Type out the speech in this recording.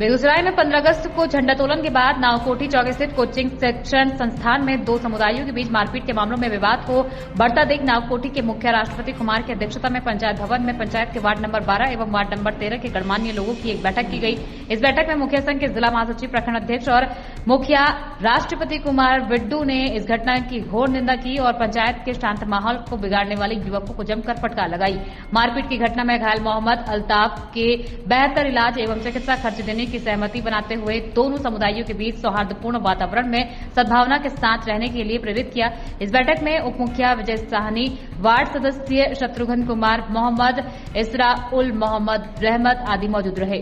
गुजराई में 15 अगस्त को झंडोत्तोलन के बाद नावकोठी चौक स्थित कोचिंग शिक्षण संस्थान में दो समुदायों के बीच मारपीट के मामलों में विवाद को बढ़ता देख नावकोठी के मुख्य राष्ट्रपति कुमार की अध्यक्षता में पंचायत भवन में पंचायत के वार्ड नंबर 12 एवं वार्ड नंबर 13 के गणमान्य लोगों की एक बैठक की गई। इस बैठक में मुखिया संघ के जिला महासचिव, प्रखंड अध्यक्ष और मुखिया राष्ट्रपति कुमार विड्डू ने इस घटना की घोर निंदा की और पंचायत के शांत माहौल को बिगाड़ने वाले युवकों को जमकर फटकार लगाई। मारपीट की घटना में घायल मोहम्मद अल्ताफ के बेहतर इलाज एवं चिकित्सा खर्च देने की सहमति बनाते हुए दोनों समुदायों के बीच सौहार्दपूर्ण वातावरण में सद्भावना के साथ रहने के लिए प्रेरित किया। इस बैठक में उप मुखिया विजय साहनी वार्ड सदस्य शत्रुघ्न कुमार मोहम्मद इसरा उल मोहम्मद रहमत आदि मौजूद रहे।